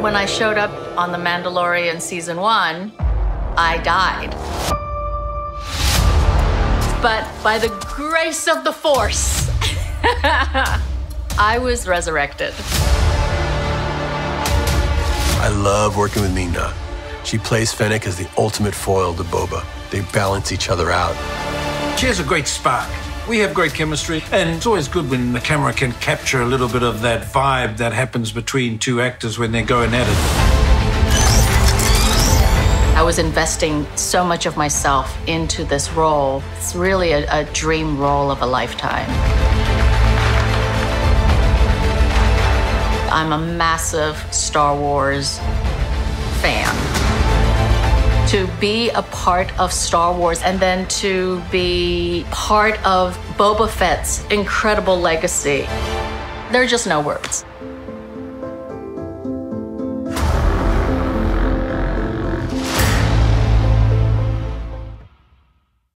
when I showed up on The Mandalorian season one, I died. But by the grace of the Force, I was resurrected. I love working with Ming-Na. She plays Fennec as the ultimate foil to Boba. They balance each other out. She has a great spark. We have great chemistry, and it's always good when the camera can capture a little bit of that vibe that happens between two actors when they're going at it. I was investing so much of myself into this role. It's really a, a dream role of a lifetime. I'm a massive Star Wars fan. To be a part of Star Wars and then to be part of Boba Fett's incredible legacy, there are just no words.